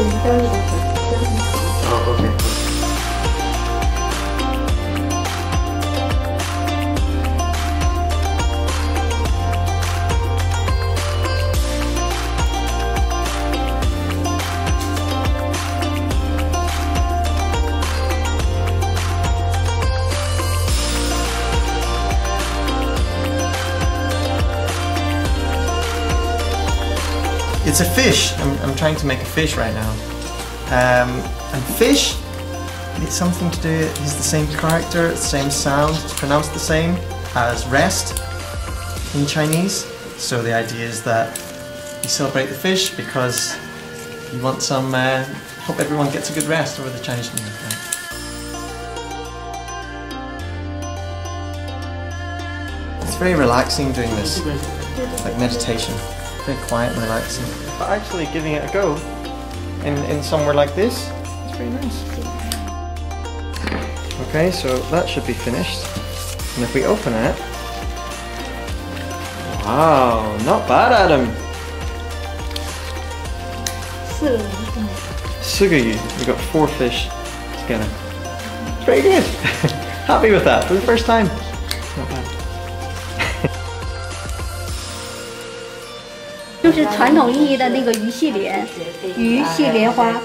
嗯们 It's a fish. I'm, I'm trying to make a fish right now. Um, and fish, it's something to do, it's the same character, same sound, it's pronounced the same as rest in Chinese. So the idea is that you celebrate the fish because you want some, uh, hope everyone gets a good rest over the Chinese New Year. It's very relaxing doing this, like meditation. Very quiet and relaxing. But actually giving it a go in, in somewhere like this, it's very nice. Okay, so that should be finished. And if we open it, wow, not bad, Adam. Sugayu, we got four fish together. It's pretty good. Happy with that for the first time. Not bad. 就是传统意义的那个鱼戏莲，鱼戏莲花。